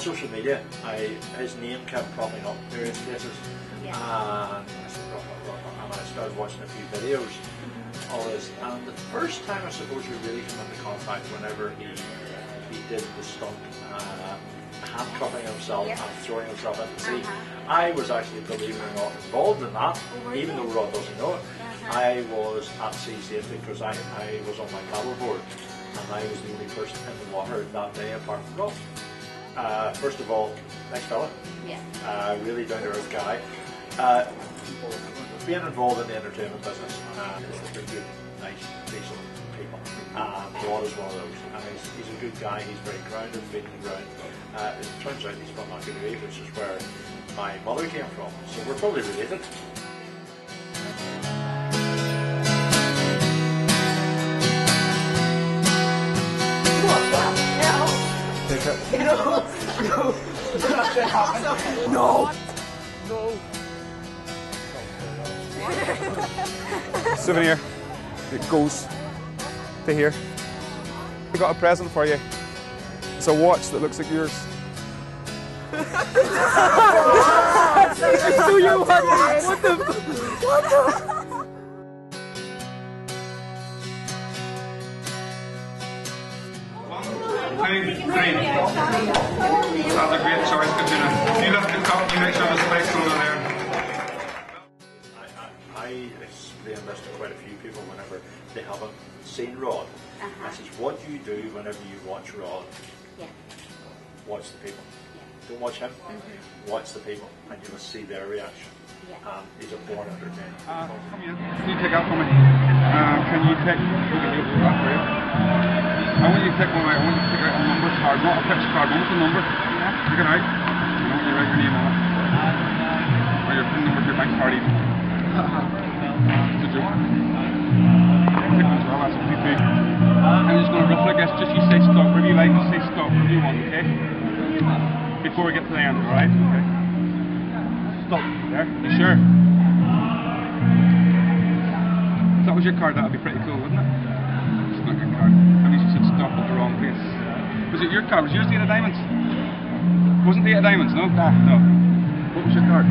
social media, I his name kept popping up in various places, Yeah. and and I started watching a few videos, all this. And the first time I suppose we really came into contact, whenever he he did the stunt, uh, handcuffing himself Yeah. and throwing himself into the sea. Uh-huh. I was actually, believe it or not, involved in that, were even you? though Rod doesn't know it. Uh-huh. I was at sea safety because I, I was on my paddleboard and I was the only person in the water that day apart from Rod. Uh, first of all, nice fella, Yeah. uh, really down to earth guy. Uh, being involved in the entertainment business, uh, they're good, nice, decent people. Um, Rod is one of those, and he's, he's a good guy. He's very grounded, feet on the ground. Uh, it turns out he's from Macaroni, which is where my mother came from, so we're probably related. Take No. Souvenir. It goes to here. We got a present for you. It's a watch that looks like yours. so you what the Three, three. That's a great choice, Katrina. You lift the cup, you make sure the space over there. I, I, I explain this to quite a few people whenever they haven't seen Rod. Uh-huh. I says, what do you do whenever you watch Rod, Yeah. watch the people. Don't watch him, watch the people, and you will see their reaction. Yeah. Um, he's a born entertainer. Uh, come here. Can you take out for me? Uh, can you take? We can do it for that for you. I want you to take one. I want you to out a number card, not a picture card. One with a number. Take it out. I want you to write your name on it. Or your PIN number to your bank card even. It's a joke. Take one as well. That's what we do. I'm just going to like this. Just you say stop. Wherever you like, say stop. Wherever you want. Okay. Before we get to the end. All right. Okay. Stop. There. You sure? If that was your card, that would be pretty cool, card? Was yours the eight of diamonds? Wasn't the eight of diamonds? No. No. What was your card?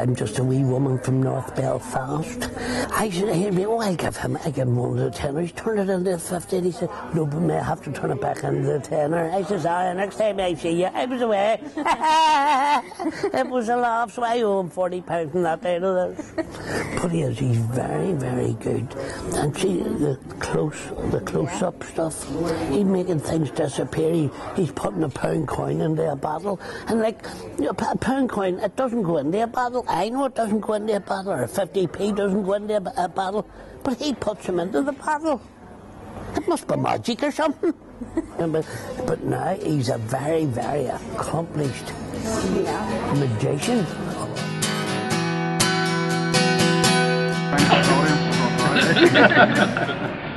I'm just a wee woman from North Belfast. I said, hey, me, oh, I'll give him, I give him one of the tenors. Turn it into a 50. And he said, no, but may I have to turn it back into the tenor. I says, ah, next time I see you, I was away. it was a laugh, so I owe him 40 pounds from that day. But he is, he's very, very good. And see, the close, the close-up stuff, he's making things disappear. He, he's putting a pound coin into a bottle. And like, a pound coin, it doesn't go into a bottle. I know it doesn't go into a bottle, or a 50p doesn't go into a, a bottle. But he puts them into the bottle. It must be magic or something. But, but now he's a very, very accomplished magician.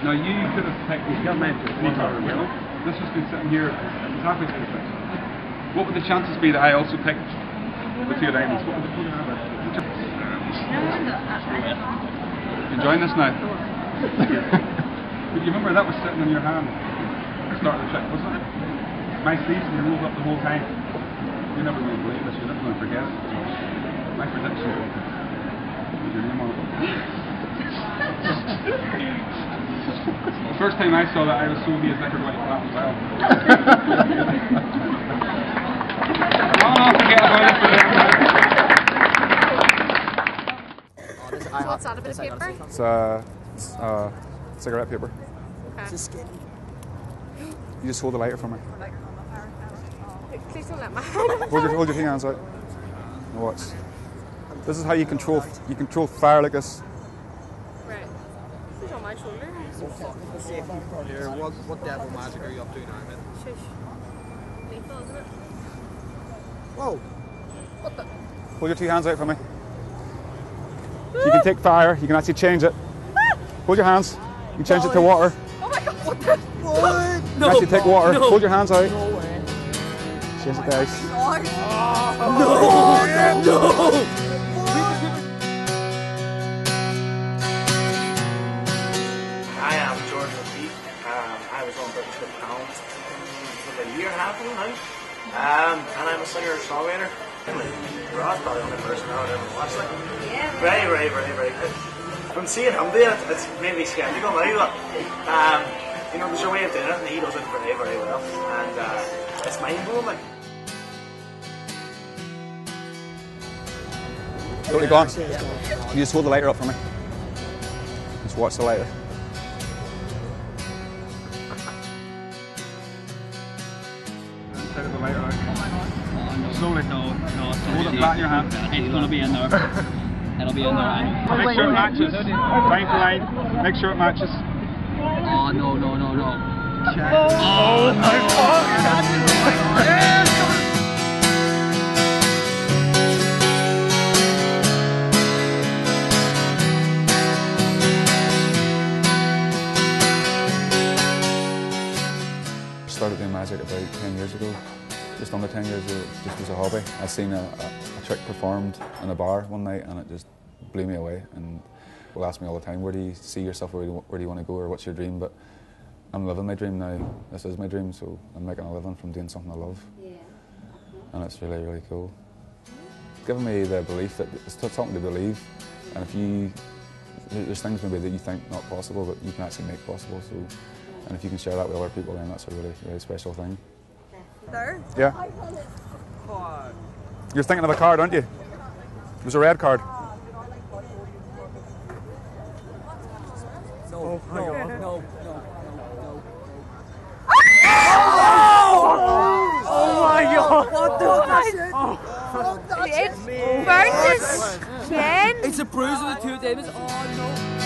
now you could have picked this card, you know? This has been sitting here exactly the same. What would the chances be that I also picked would the chances? Enjoying this now? but you remember that was sitting in your hand at the start of the trick, wasn't it? My sleeves were rolled up the whole time. You're never going to believe this, you're never going to forget it. My prediction was your name on. The first time I saw that, I was so amazed I forgot that as well. oh no, forget about it. What's that, a bit of paper? It's uh, it's, uh, cigarette paper. You just hold the lighter for me. Please don't let my hand Hold your, hold your hands out. And watch. This is how you control you control fire like this. Right. It's on my shoulder. Here, what, what devil magic are you up to now, man? Shush. Lethal, isn't it? Whoa! What the? Hold your two hands out for me. You can take fire. You can actually change it. Hold your hands. You can change it to water. Oh my god, what the? What? You can actually take water. Hold your hands out. No way. Chase it, guys. I oh singer songwriter. Ross probably the only person I would ever watch like. Very, very, very, very good. From seeing him do it, it's made me skeptical now, but um, you know, there's a way of doing it and he does it very, very well. And uh, it's mind blowing. Like. Totally gone. You just hold the lighter up for me. Just watch the lighter. Side of the lighter out. Slowly. No, no. Hold it flat in your hand. It's gonna be in there. It'll be in there. Make sure it matches. Line to line. Make sure it matches. Oh no no no no. Started doing magic about 10 years ago, just under 10 years ago, just as a hobby. I seen a, a, a trick performed in a bar one night and it just blew me away. And people ask me all the time, where do you see yourself, where do you, where do you want to go, or what's your dream? But I'm living my dream now. This is my dream, so I'm making a living from doing something I love. And it's really, really cool. It's given me the belief that it's something to believe. And if you, there's things maybe that you think not possible, but you can actually make possible. So, and if you can share that with other people, then that's a really, really special thing. There. Yeah. You're thinking of a card, aren't you? It was a red card. No, no, no, no, no, Oh! Oh my oh It's burnt his chin. It's a bruise on the two Davis. Oh no.